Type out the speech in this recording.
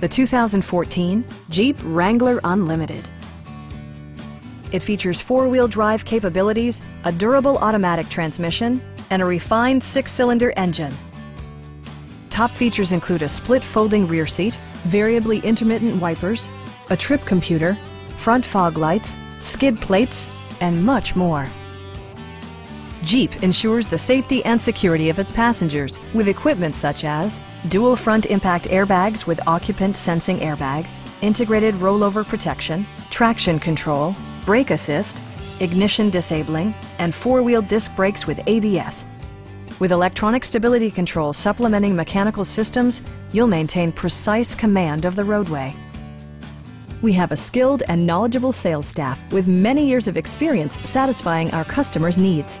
the 2014 Jeep Wrangler Unlimited. It features four-wheel drive capabilities, a durable automatic transmission, and a refined six-cylinder engine. Top features include a split folding rear seat, variably intermittent wipers, a trip computer, front fog lights, skid plates, and much more. Jeep ensures the safety and security of its passengers with equipment such as dual front impact airbags with occupant sensing airbag, integrated rollover protection, traction control, brake assist, ignition disabling, and four-wheel disc brakes with ABS. With electronic stability control supplementing mechanical systems, you'll maintain precise command of the roadway. We have a skilled and knowledgeable sales staff with many years of experience satisfying our customers' needs.